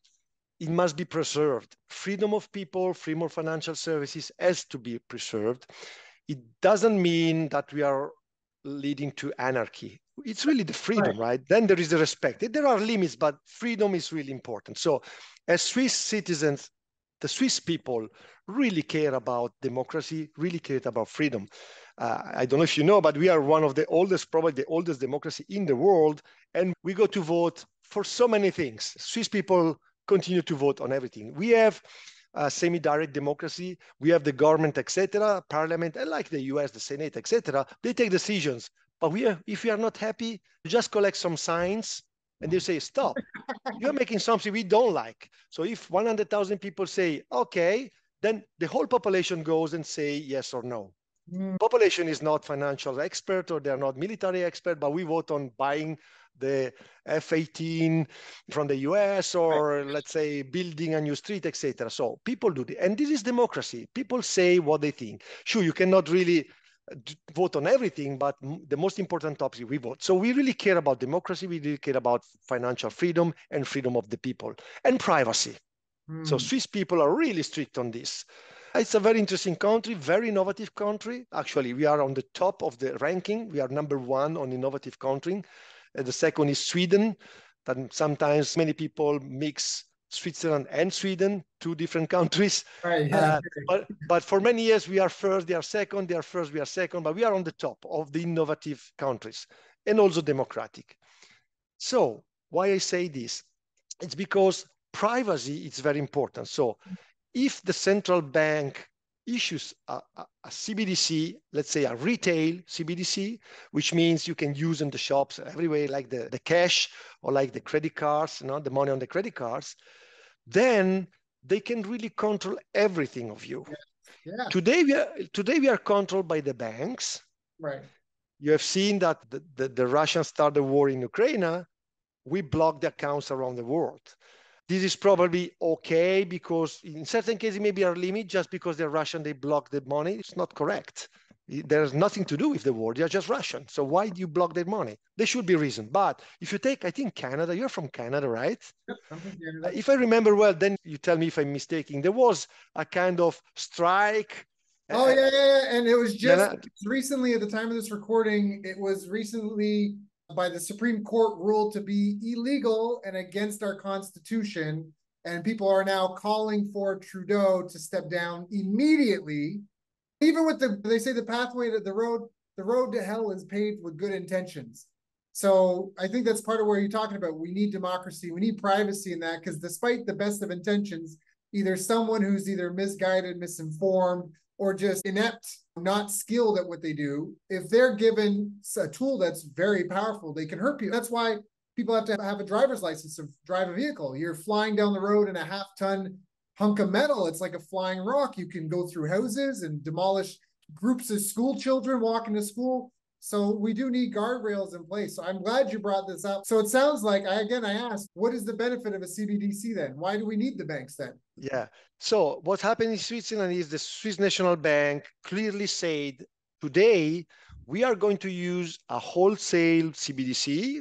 it must be preserved. Freedom of people, freedom of financial services has to be preserved. It doesn't mean that we are leading to anarchy. It's really the freedom, right? right? Then there is the respect. There are limits, but freedom is really important. So as Swiss citizens, the Swiss people really care about democracy, really care about freedom. Uh, I don't know if you know, but we are one of the oldest, probably the oldest democracy in the world, and we go to vote for so many things. Swiss people continue to vote on everything. We have a semi-direct democracy. We have the government, etc., parliament, and like the U.S., the Senate, etc. They take decisions. But we are, if we are not happy, just collect some signs and they say, stop. You're making something we don't like. So if 100,000 people say, okay, then the whole population goes and say yes or no. Mm. Population is not financial expert or they're not military expert, but we vote on buying the F-18 from the US or right. let's say building a new street, etc. So people do this. And this is democracy. People say what they think. Sure, you cannot really uh, vote on everything, but the most important topic we vote. So we really care about democracy. We really care about financial freedom and freedom of the people and privacy. Mm. So Swiss people are really strict on this. It's a very interesting country, very innovative country. Actually, we are on the top of the ranking. We are number one on innovative country. And the second is Sweden. That sometimes many people mix Switzerland and Sweden, two different countries. Right, yeah. uh, but, but for many years, we are first, they are second, they are first, we are second, but we are on the top of the innovative countries and also democratic. So why I say this? It's because privacy is very important. So if the central bank issues a, a, a, CBDC, let's say a retail CBDC, which means you can use in the shops everywhere, like the, the cash or like the credit cards, you know, the money on the credit cards, then they can really control everything of you. Yeah. yeah. Today we are today we are controlled by the banks. Right. You have seen that the, the, the Russians started the war in Ukraine. We blocked the accounts around the world. This is probably okay because in certain cases maybe are limit just because they're Russian, they block the money. It's not correct. There's nothing to do with the war. They're just Russian. So why do you block their money? There should be reason. But if you take, I think Canada, you're from Canada, right? Yep, Canada. If I remember well, then you tell me if I'm mistaken. There was a kind of strike Oh yeah, yeah, yeah, and it was just recently at the time of this recording. It was recently by the Supreme Court ruled to be illegal and against our Constitution. And people are now calling for Trudeau to step down immediately. Even with the, they say the pathway to the road, the road to hell is paved with good intentions. So I think that's part of where you're talking about. We need democracy, we need privacy in that, because despite the best of intentions, either someone who's either misguided, misinformed, or just inept, not skilled at what they do, if they're given a tool that's very powerful, they can hurt people. That's why people have to have a driver's license to drive a vehicle. You're flying down the road in a half ton hunk of metal. It's like a flying rock. You can go through houses and demolish groups of school children walking to school. So we do need guardrails in place. So I'm glad you brought this up. So it sounds like I again I asked, what is the benefit of a CBDC then? Why do we need the banks then? Yeah. So what happened in Switzerland is the Swiss National Bank clearly said today we are going to use a wholesale CBDC.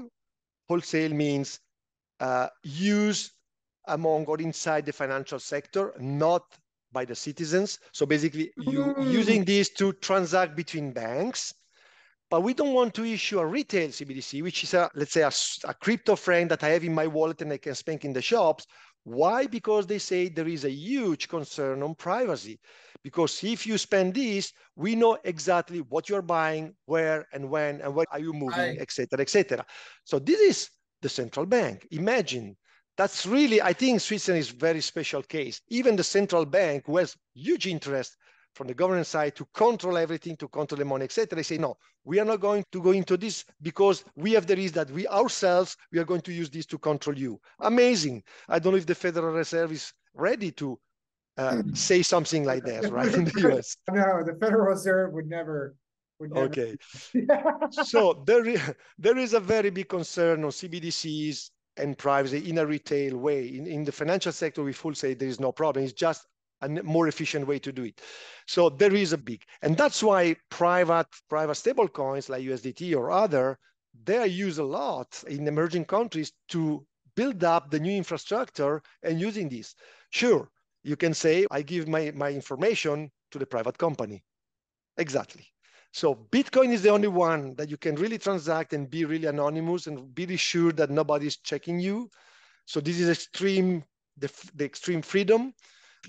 Wholesale means uh, use among or inside the financial sector, not by the citizens. So basically, you mm. using this to transact between banks but we don't want to issue a retail CBDC, which is a, let's say a, a crypto franc that I have in my wallet and I can spend in the shops. Why? Because they say there is a huge concern on privacy. Because if you spend this, we know exactly what you're buying, where and when, and where are you moving, etc., etc. So this is the central bank. Imagine that's really, I think Switzerland is a very special case. Even the central bank, who has huge interest from the government side to control everything, to control the money, etc. They say, no, we are not going to go into this because we have the risk that we ourselves, we are going to use this to control you. Amazing. I don't know if the Federal Reserve is ready to uh, say something like that, right, in the US. No, the Federal Reserve would never. Would never. Okay. so there is, there is a very big concern on CBDCs and privacy in a retail way. In, in the financial sector, we full say there is no problem. It's just a more efficient way to do it. So there is a big, and that's why private private stable coins like USDT or other, they are used a lot in emerging countries to build up the new infrastructure and using this. Sure, you can say, I give my, my information to the private company. Exactly. So Bitcoin is the only one that you can really transact and be really anonymous and be really sure that nobody's checking you. So this is extreme, the, the extreme freedom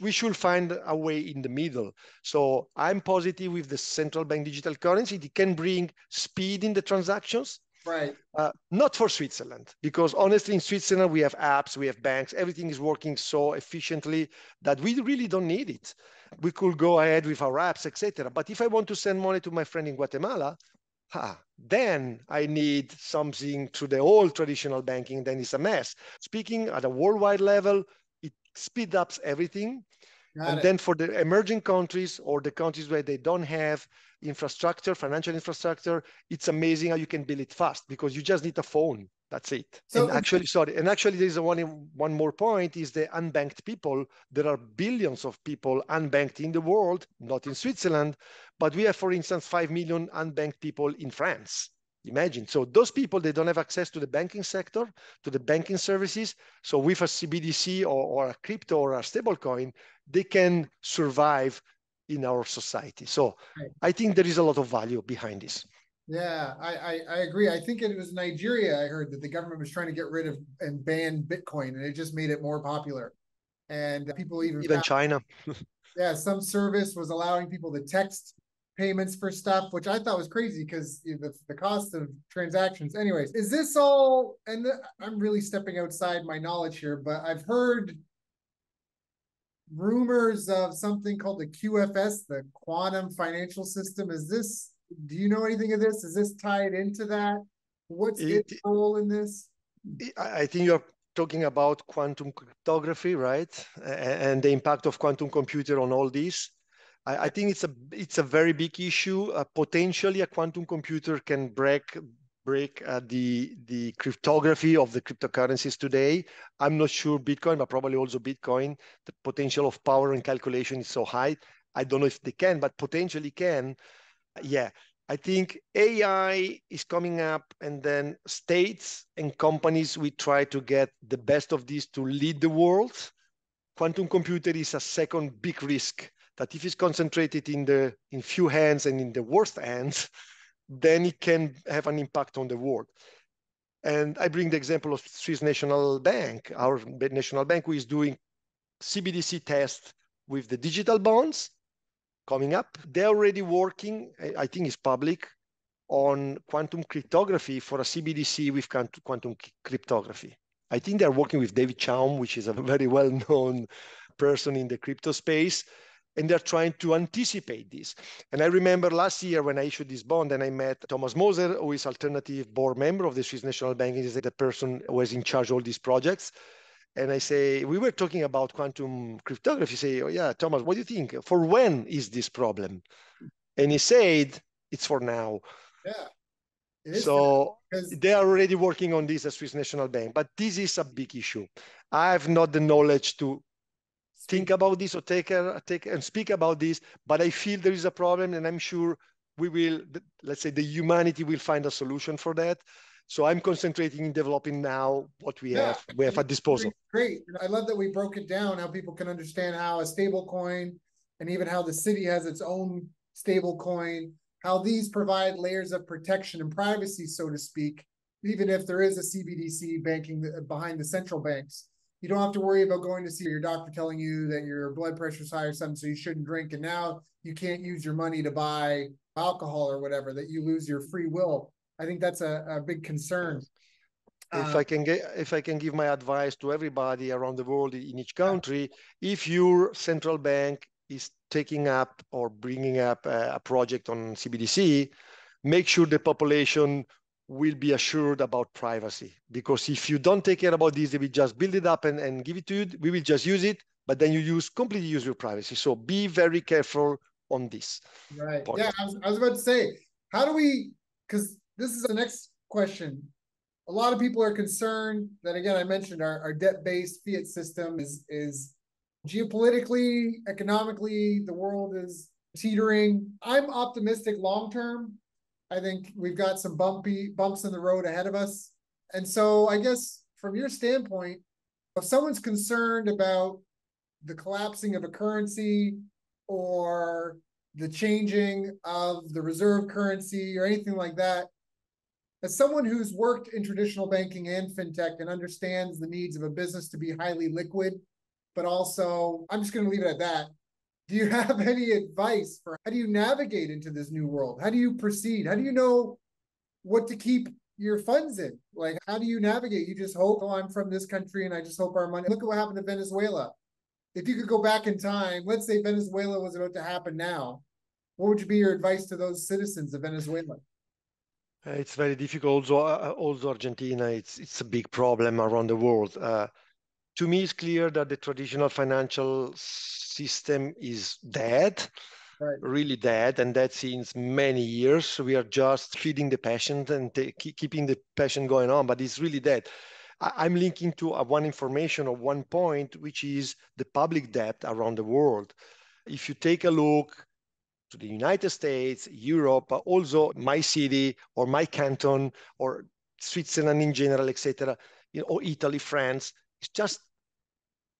we should find a way in the middle. So I'm positive with the central bank digital currency. It can bring speed in the transactions. Right. Uh, not for Switzerland, because honestly, in Switzerland, we have apps, we have banks, everything is working so efficiently that we really don't need it. We could go ahead with our apps, etc. But if I want to send money to my friend in Guatemala, ah, then I need something through the old traditional banking, then it's a mess. Speaking at a worldwide level, speed ups everything. Got and it. then for the emerging countries or the countries where they don't have infrastructure, financial infrastructure, it's amazing how you can build it fast because you just need a phone. That's it. So and actually, sorry, and actually, there's one one more point: is the unbanked people. There are billions of people unbanked in the world, not in Switzerland, but we have, for instance, five million unbanked people in France. Imagine. So those people, they don't have access to the banking sector, to the banking services. So with a CBDC or, or a crypto or a stablecoin, they can survive in our society. So right. I think there is a lot of value behind this. Yeah, I, I, I agree. I think it was Nigeria. I heard that the government was trying to get rid of and ban Bitcoin, and it just made it more popular. And uh, people even even found, China. yeah, some service was allowing people to text payments for stuff, which I thought was crazy because the, the cost of transactions. Anyways, is this all? And the, I'm really stepping outside my knowledge here, but I've heard rumors of something called the QFS, the Quantum Financial System. Is this? Do you know anything of this? Is this tied into that? What's it, its role in this? I think you're talking about quantum cryptography, right? And the impact of quantum computer on all this. I, I think it's a it's a very big issue. Uh, potentially, a quantum computer can break break uh, the the cryptography of the cryptocurrencies today. I'm not sure Bitcoin, but probably also Bitcoin. The potential of power and calculation is so high. I don't know if they can, but potentially can. Yeah, I think AI is coming up, and then states and companies we try to get the best of these to lead the world. Quantum computer is a second big risk that if it's concentrated in the in few hands and in the worst hands, then it can have an impact on the world. And I bring the example of Swiss National Bank, our national bank, who is doing CBDC test with the digital bonds coming up. They're already working, I think it's public, on quantum cryptography for a CBDC with quantum cryptography. I think they're working with David Chaum, which is a very well-known person in the crypto space and they're trying to anticipate this. And I remember last year when I issued this bond and I met Thomas Moser, who is alternative board member of the Swiss National Bank, is the person who is in charge of all these projects. And I say, we were talking about quantum cryptography. Say, oh yeah, Thomas, what do you think? For when is this problem? And he said, it's for now. Yeah. So they are already working on this at Swiss National Bank, but this is a big issue. I have not the knowledge to think about this or take a, take and speak about this but i feel there is a problem and i'm sure we will let's say the humanity will find a solution for that. So i'm concentrating in developing now what we yeah, have we have at disposal. Great i love that we broke it down how people can understand how a stable coin and even how the city has its own stable coin how these provide layers of protection and privacy so to speak even if there is a cbdc banking uh, behind the central banks you don't have to worry about going to see your doctor telling you that your blood pressure is high or something, so you shouldn't drink. And now you can't use your money to buy alcohol or whatever, that you lose your free will. I think that's a, a big concern. If uh, I can get, if I can give my advice to everybody around the world in each country, if your central bank is taking up or bringing up a, a project on CBDC, make sure the population will be assured about privacy. Because if you don't take care about this, they will just build it up and, and give it to you. We will just use it, but then you use completely use your privacy. So be very careful on this. Right. Point. Yeah, I was, I was about to say, how do we, because this is the next question. A lot of people are concerned that again, I mentioned our, our debt-based fiat system is is geopolitically, economically, the world is teetering. I'm optimistic long term I think we've got some bumpy bumps in the road ahead of us. And so I guess from your standpoint, if someone's concerned about the collapsing of a currency or the changing of the reserve currency or anything like that, as someone who's worked in traditional banking and fintech and understands the needs of a business to be highly liquid, but also, I'm just going to leave it at that do you have any advice for how do you navigate into this new world? How do you proceed? How do you know what to keep your funds in? Like, how do you navigate? You just hope, oh, I'm from this country and I just hope our money. Look at what happened to Venezuela. If you could go back in time, let's say Venezuela was about to happen now, what would be your advice to those citizens of Venezuela? Uh, it's very difficult. Also, uh, also Argentina, it's it's a big problem around the world. Uh, to me, it's clear that the traditional financial system is dead. right. really dead, and that since many years. We are just feeding the passion and keeping the passion going on, but it's really dead. I- am linking to uh, one information of one point, which is the public debt around the world. If you take a look to the United States, Europe, also my city or my canton or Switzerland in general, etc., you know, or Italy, France, it's just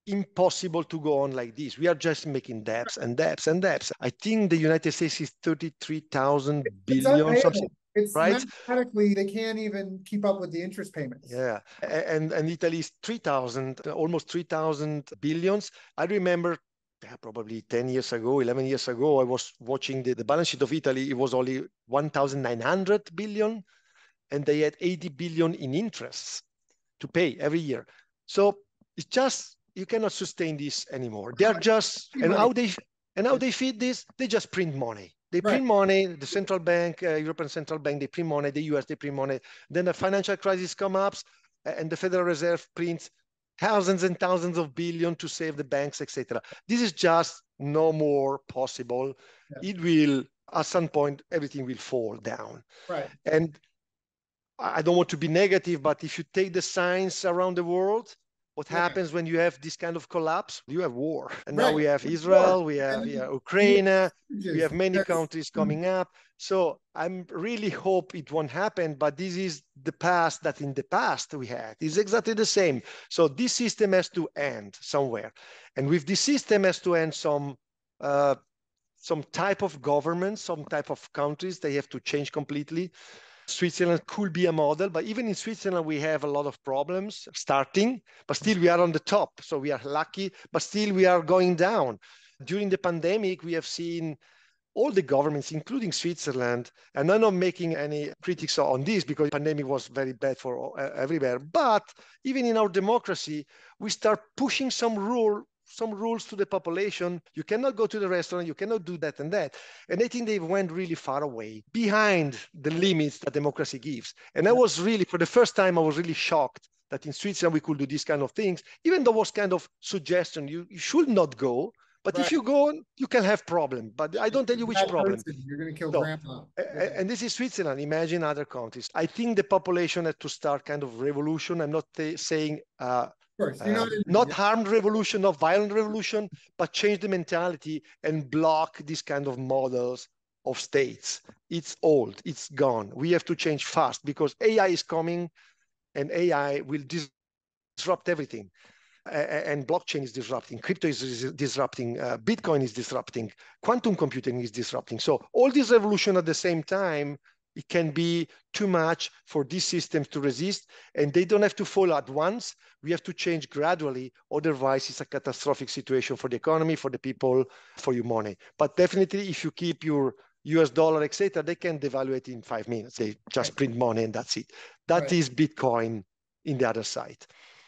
impossible to go on like this. We are just making debts and debts and debts. I think the United States is 33,000 billion. Something, it's right? mathematically, they can't even keep up with the interest payments. Yeah. And, and Italy is 3,000, almost 3,000 billions. I remember yeah, probably 10 years ago, 11 years ago, I was watching the, the balance sheet of Italy. It was only 1,900 billion, and they had 80 billion in interests to pay every year. So it's just you cannot sustain this anymore. They are just and how they and how they feed this, they just print money. They print right. money. The central bank, uh, European central bank, they print money. The U.S. they print money. Then the financial crisis comes up, and the Federal Reserve prints thousands and thousands of billion to save the banks, etc. This is just no more possible. Yeah. It will at some point everything will fall down. Right. And I don't want to be negative, but if you take the science around the world, what yeah. happens when you have this kind of collapse? You have war. And right. now we have Israel, war. we have yeah, Ukraine, we have many yes. countries mm-hmm. coming up. So I'm really hope it won't happen, but this is the past that in the past we had. is exactly the same. So this system has to end somewhere. And with this system has to end some uh, some type of government, some type of countries, they have to change completely. Switzerland could be a model, but even in Switzerland, we have a lot of problems starting, but still we are on the top. So we are lucky, but still we are going down. During the pandemic, we have seen all the governments, including Switzerland, and I'm not making any critics on this because the pandemic was very bad for everywhere. But even in our democracy, we start pushing some rule some rules to the population. You cannot go to the restaurant, you cannot do that and that. And I think they went really far away behind the limits that democracy gives. And I was really, for the first time, I was really shocked that in Switzerland we could do these kind of things, even though was kind of suggestion, you, you should not go. But right. if you go, you can have problem. But I don't tell you which problem. You're going to kill grandma. Yeah. And this is Switzerland. Imagine other countries. I think the population had to start kind of revolution. I'm not saying uh, course. Uh, not harmed revolution, not violent revolution, but change the mentality and block these kind of models of states. It's old, it's gone. We have to change fast because AI is coming and AI will disrupt everything. Uh, and blockchain is disrupting, crypto is disrupting, uh, Bitcoin is disrupting, quantum computing is disrupting. So all this revolution at the same time it can be too much for these systems to resist, and they don't have to fall at once. We have to change gradually. Otherwise, it's a catastrophic situation for the economy, for the people, for your money. But definitely, if you keep your US dollar, etc., they can devaluate in five minutes. They just print money and that's it. That right. is Bitcoin in the other side.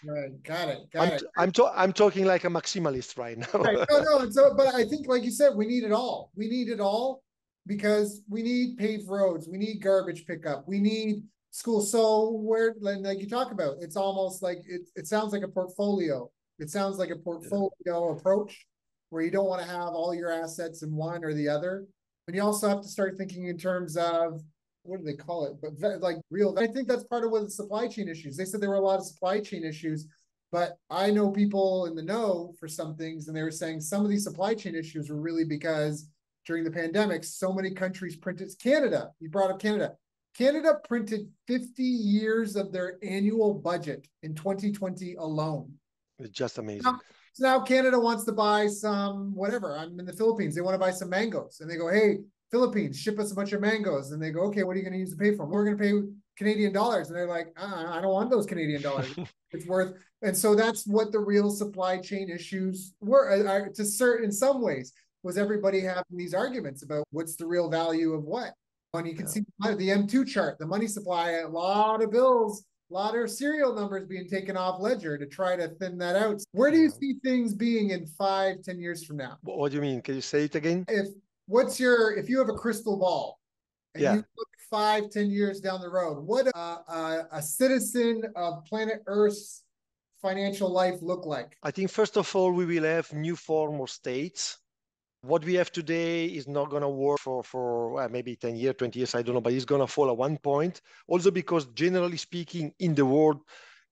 Right, got it, got I'm, it. I'm, to, I'm talking like a maximalist right now. right. No, no, so, but I think, like you said, we need it all. We need it all because we need paved roads, we need garbage pickup, we need school. So where, like you talk about, it's almost like it. It sounds like a portfolio. It sounds like a portfolio yeah. approach where you don't want to have all your assets in one or the other, but you also have to start thinking in terms of what do they call it? But like real, I think that's part of what the supply chain issues. They said there were a lot of supply chain issues, but I know people in the know for some things, and they were saying some of these supply chain issues were really because during the pandemic, so many countries printed Canada. You brought up Canada. Canada printed 50 years of their annual budget in 2020 alone. It's just amazing. Now, so now Canada wants to buy some whatever. I'm in the Philippines. They want to buy some mangoes. And they go, hey, Philippines, ship us a bunch of mangoes. And they go, okay, what are you going to use to pay for them? We're going to pay Canadian dollars. And they're like, uh, I don't want those Canadian dollars. it's worth. And so that's what the real supply chain issues were uh, to certain in some ways was everybody having these arguments about what's the real value of what. And you can yeah. see the M2 chart, the money supply, a lot of bills, a lot of serial numbers being taken off ledger to try to thin that out. Where do you see things being in five, ten years from now? What do you mean? Can you say it again? If what's your if you have a crystal ball and yeah. you look five, ten years down the road, what a, a, a citizen of planet Earth's financial life look like? I think first of all we will have new form of states what we have today is not going to work for for well, maybe 10 years 20 years i don't know but it's going to fall at one point. Also because generally speaking in the world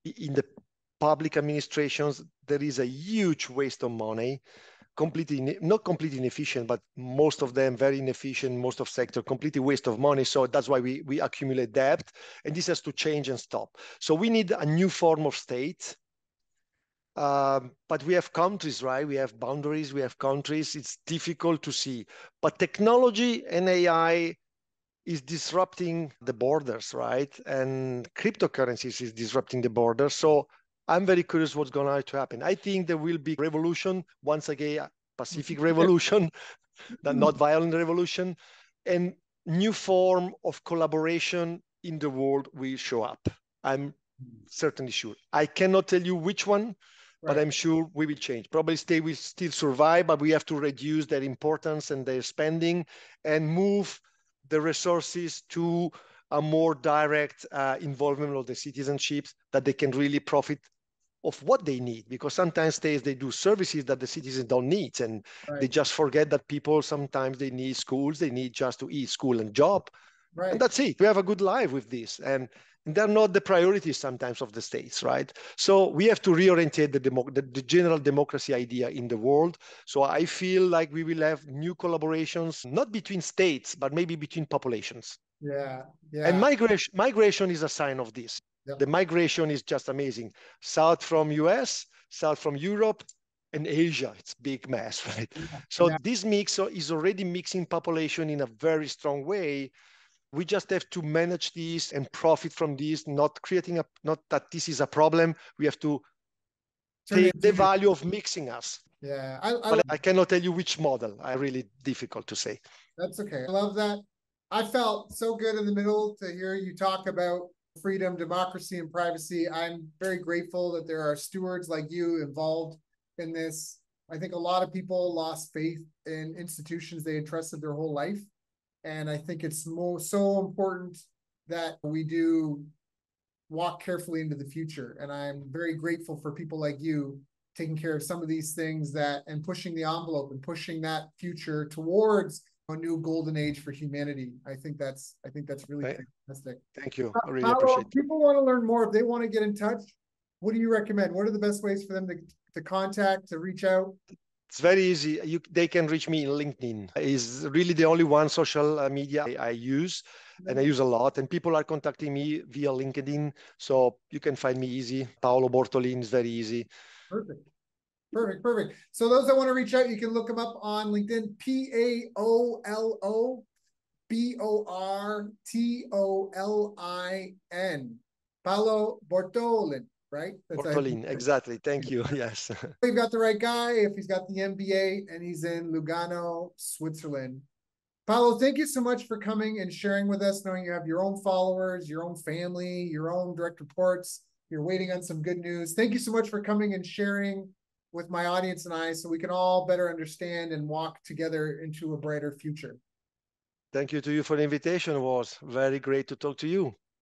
in the public administrations there is a huge waste of money completely not completely inefficient but most of them very inefficient most of sector completely waste of money. So that's why we we accumulate debt and this has to change and stop. So we need a new form of state um, but we have countries, right? We have boundaries, we have countries. It's difficult to see. But technology and AI is disrupting the borders, right? And cryptocurrencies is disrupting the borders. So I'm very curious what's going to happen. I think there will be revolution once again, Pacific revolution, not violent revolution, and new form of collaboration in the world will show up. I'm certainly sure. I cannot tell you which one, but I'm sure we will change. Probably they will still survive, but we have to reduce their importance and their spending and move the resources to a more direct uh, involvement of the citizenships that they can really profit of what they need because sometimes they, they do services that the citizens don't need and right. they just forget that people sometimes they need schools they need just to eat school and job right. and that's it we have a good life with this and they're not the priorities sometimes of the states, right? So we have to reorientate the, demo- the, the, general democracy idea in the world. So I feel like we will have new collaborations, not between states, but maybe between populations. Yeah, yeah. And migration, migration is a sign of this. The migration is just amazing. South from US, south from Europe, and Asia. It's big mess, right? Yeah. So yeah. this mix is already mixing population in a very strong way we just have to manage this and profit from this not creating a not that this is a problem. We have to take the value of mixing us. Yeah I, I, I cannot tell you which model. I really difficult to say. That's okay. I love that. I felt so good in the middle to hear you talk about freedom democracy and privacy. I'm very grateful that there are stewards like you involved in this. I think a lot of people lost faith in institutions they had trusted their whole life and I think it's most so important that we do walk carefully into the future. And I'm very grateful for people like you taking care of some of these things that and pushing the envelope and pushing that future towards a new golden age for humanity. I think that's I think that's really fantastic. Thank you. I really appreciate it. People want to learn more. If they want to get in touch, what do you recommend? What are the best ways for them to, to contact, to reach out? It's very easy. You, they can reach me in LinkedIn. Is really the only one social uh, media I, I use, and I use a lot. And people are contacting me via LinkedIn, so you can find me easy. Paolo Bortolin is very easy. Perfect. Perfect, perfect. So those that want to reach out, you can look them up on LinkedIn. P A O L O B O R T O L I N. Paolo Bortolin right? Bortolin, exactly. Thank you. Yes. We've got the right guy if he's got the MBA and he's in Lugano, Switzerland. Paolo, thank you so much for coming and sharing with us, knowing you have your own followers, your own family, your own direct reports. You're waiting on some good news. Thank you so much for coming and sharing with my audience and I so we can all better understand and walk together into a brighter future. Thank you to you for the invitation. It was very great to talk to you.